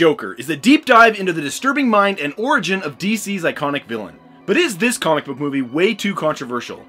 Joker is a deep dive into the disturbing mind and origin of DC's iconic villain. But is this comic book movie way too controversial?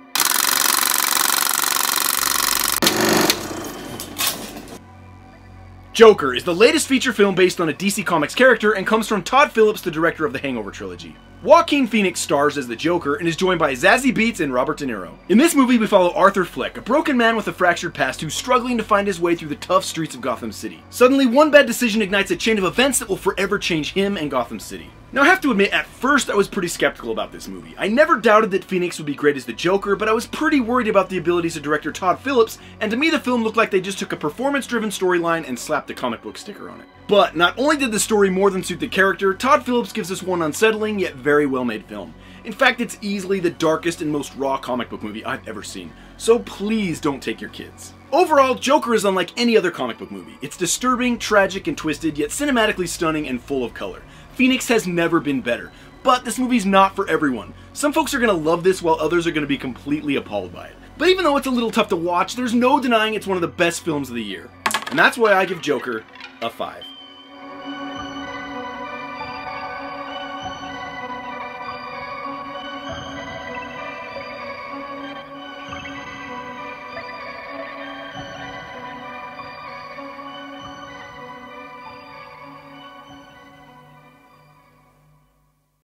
Joker is the latest feature film based on a DC Comics character and comes from Todd Phillips, the director of the Hangover trilogy. Joaquin Phoenix stars as the Joker and is joined by Zazie Beetz and Robert De Niro. In this movie, we follow Arthur Fleck, a broken man with a fractured past who's struggling to find his way through the tough streets of Gotham City. Suddenly, one bad decision ignites a chain of events that will forever change him and Gotham City. Now, I have to admit, at first I was pretty skeptical about this movie. I never doubted that Phoenix would be great as the Joker, but I was pretty worried about the abilities of director Todd Phillips, and to me the film looked like they just took a performance-driven storyline and slapped a comic book sticker on it. But not only did the story more than suit the character, Todd Phillips gives us one unsettling yet very well made film. In fact, it's easily the darkest and most raw comic book movie I've ever seen, so please don't take your kids. Overall, Joker is unlike any other comic book movie. It's disturbing, tragic, and twisted, yet cinematically stunning and full of color. Phoenix has never been better, but this movie's not for everyone. Some folks are gonna love this while others are gonna be completely appalled by it. But even though it's a little tough to watch, there's no denying it's one of the best films of the year. And that's why I give Joker a 5.